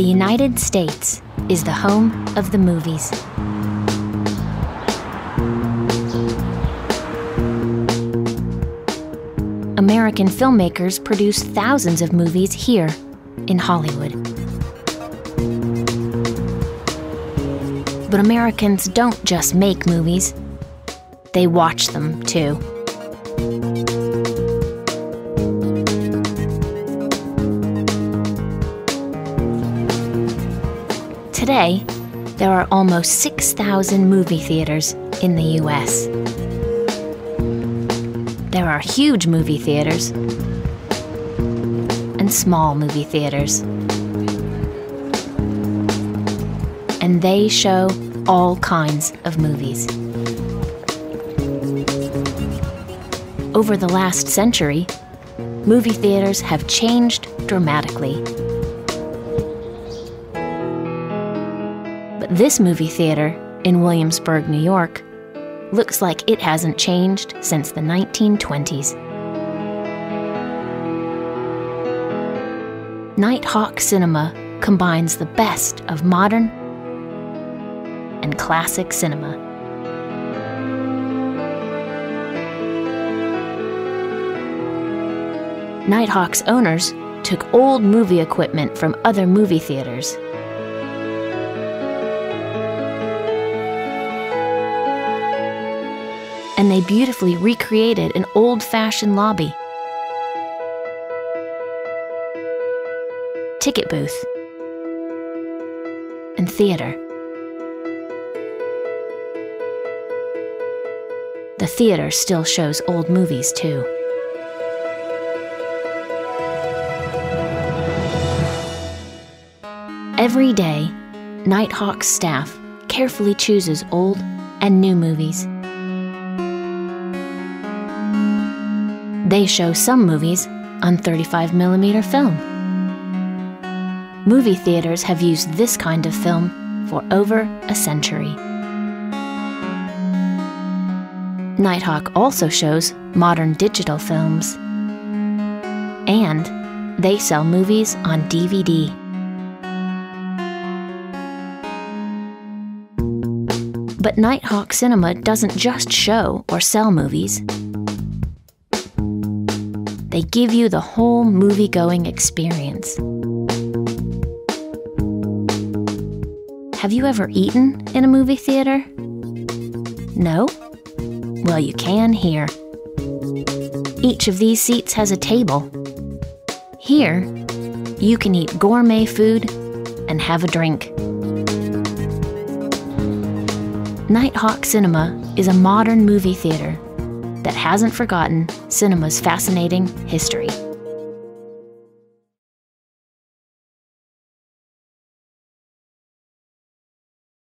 United States is the home of the movies. American filmmakers produce thousands of movies here in Hollywood. But Americans don't just make movies, they watch them too. Today, there are almost 6,000 movie theaters in the US. There are huge movie theaters and small movie theaters. And they show all kinds of movies. Over the last century, movie theaters have changed dramatically. This movie theater in Williamsburg, New York, looks like it hasn't changed since the 1920s. Nitehawk Cinema combines the best of modern and classic cinema. Nitehawk's owners took old movie equipment from other movie theaters. And they beautifully recreated an old fashioned lobby. Ticket booth and theater. The theater still shows old movies, too. Every day, Nitehawk's staff carefully chooses old and new movies. They show some movies on 35mm film. Movie theaters have used this kind of film for over a century. Nitehawk also shows modern digital films. And they sell movies on DVD. But Nitehawk Cinema doesn't just show or sell movies. They give you the whole movie going experience. Have you ever eaten in a movie theater? No? Well, you can here. Each of these seats has a table. Here, you can eat gourmet food and have a drink. Nitehawk Cinema is a modern movie theater that hasn't forgotten cinema's fascinating history.